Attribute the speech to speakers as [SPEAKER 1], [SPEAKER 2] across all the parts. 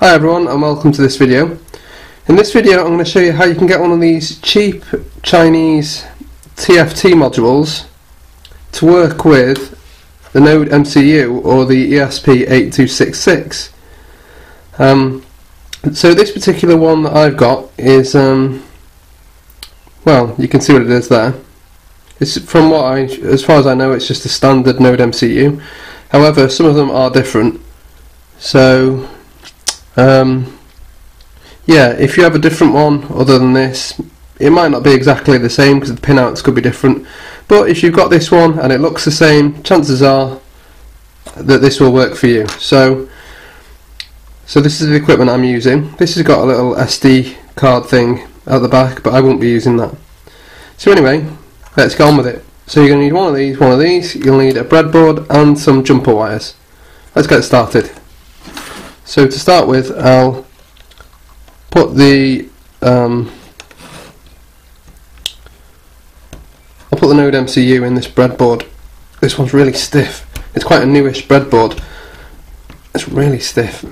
[SPEAKER 1] Hi everyone and welcome to this video. In this video I'm going to show you how you can get one of these cheap Chinese TFT modules to work with the Node MCU or the ESP8266. Um, so this particular one that I've got is, um, well you can see what it is there. It's from what I, as far as I know it's just a standard Node MCU. However some of them are different. So um, yeah, if you have a different one other than this, it might not be exactly the same because the pinouts could be different. But if you've got this one and it looks the same, chances are that this will work for you. So, so this is the equipment I'm using. This has got a little SD card thing at the back, but I won't be using that. So anyway, let's get on with it. So you're going to need one of these, one of these, you'll need a breadboard and some jumper wires. Let's get started. So to start with, I'll put the um, I'll put the Node MCU in this breadboard. This one's really stiff. It's quite a newish breadboard. It's really stiff.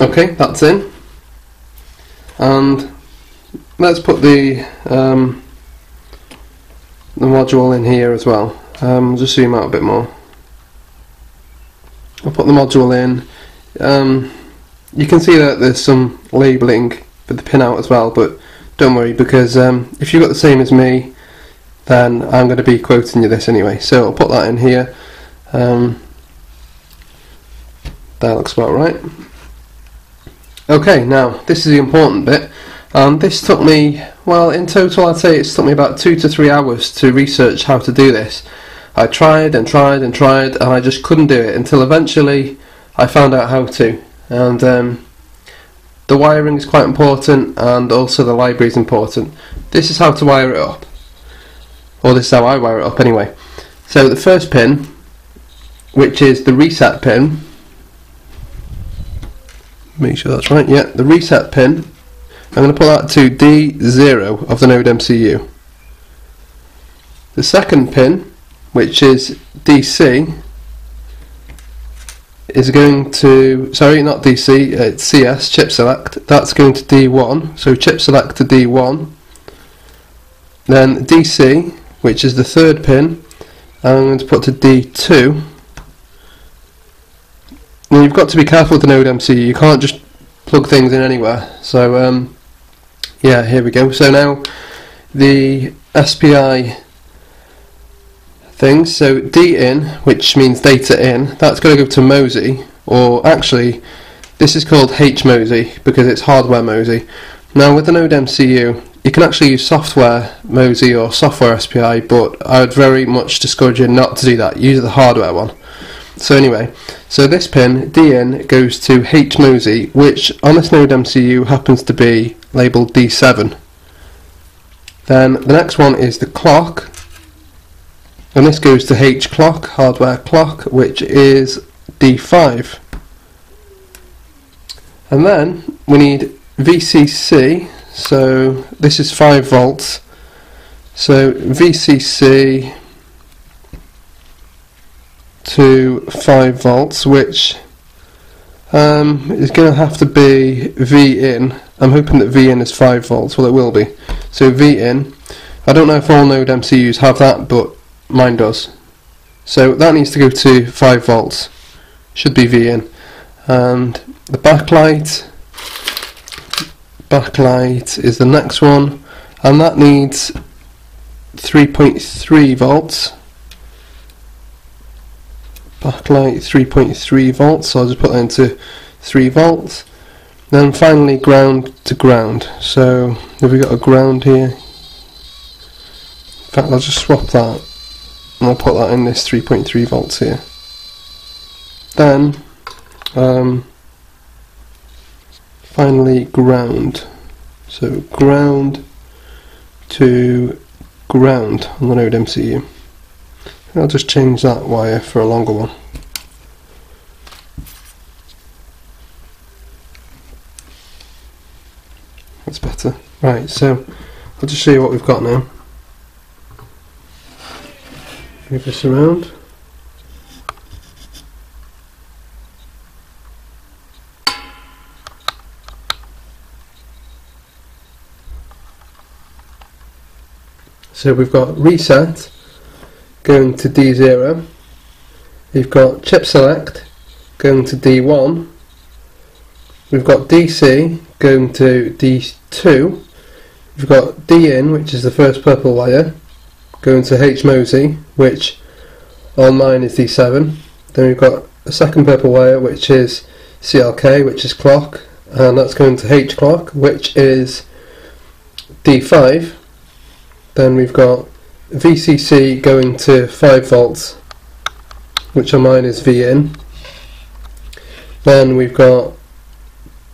[SPEAKER 1] Okay, that's in. And let's put the um, the module in here as well. Um, just zoom out a bit more. I'll put the module in. Um, you can see that there's some labelling for the pinout as well, but don't worry because um, if you've got the same as me, then I'm going to be quoting you this anyway. So I'll put that in here. Um, that looks about right. Okay, now this is the important bit. And this took me, well, in total, I'd say it's took me about two to three hours to research how to do this. I tried and tried and tried, and I just couldn't do it until eventually I found out how to. And um, the wiring is quite important, and also the library is important. This is how to wire it up, or this is how I wire it up anyway. So the first pin, which is the reset pin, make sure that's right. Yeah, the reset pin. I'm going to put that to D0 of the Node MCU. The second pin which is DC, is going to, sorry, not DC, uh, it's CS, chip select, that's going to D1, so chip select to D1. Then DC, which is the third pin, I'm going to put to D2. Now you've got to be careful with the Node MCU, you can't just plug things in anywhere. So, um, yeah, here we go. So now the SPI things. So D in, which means data in, that's going to go to MOSI, or actually, this is called H HMOSI because it's hardware MOSI. Now with the Node MCU, you can actually use software MOSI or software SPI, but I would very much discourage you not to do that. Use the hardware one. So anyway, so this pin D in goes to H HMOSI, which on this Node MCU happens to be labelled D7. Then the next one is the clock, and this goes to H clock, hardware clock, which is D5. And then we need VCC, so this is 5 volts. So VCC to 5 volts, which um, is going to have to be V in. I'm hoping that V in is 5 volts, well it will be. So V in. I don't know if all node MCUs have that, but mine does. So that needs to go to 5 volts, should be V in. And the backlight, backlight is the next one, and that needs 3.3 volts. Backlight 3.3 volts, so I'll just put that into 3 volts. Then finally ground to ground. So have we got a ground here? In fact, I'll just swap that and I'll put that in this 3.3 volts here. Then, um, finally ground. So ground to ground on the Node MCU. I'll just change that wire for a longer one. That's better. Right, so I'll just show you what we've got now. Move this around. So we've got reset going to D0, we've got chip select going to D1, we've got DC going to D2, we've got D in which is the first purple layer, going to H which on mine is D7. Then we've got a second purple wire, which is CLK, which is clock, and that's going to H clock, which is D5. Then we've got VCC going to 5 volts, which on mine is V in. Then we've got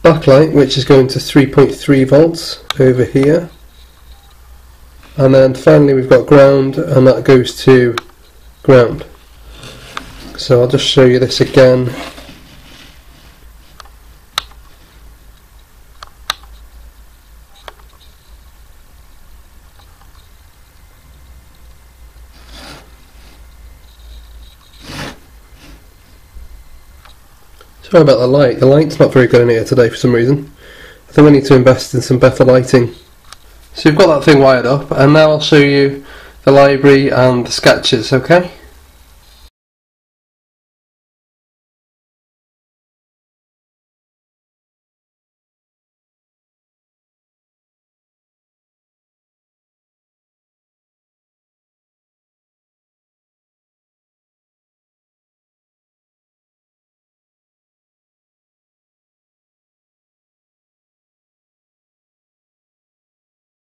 [SPEAKER 1] backlight, which is going to 3.3 volts over here. And then finally we've got ground, and that goes to ground. So I'll just show you this again. Sorry about the light. The light's not very good in here today for some reason. I think we need to invest in some better lighting. So you've got that thing wired up, and now I'll show you the library and the sketches, okay?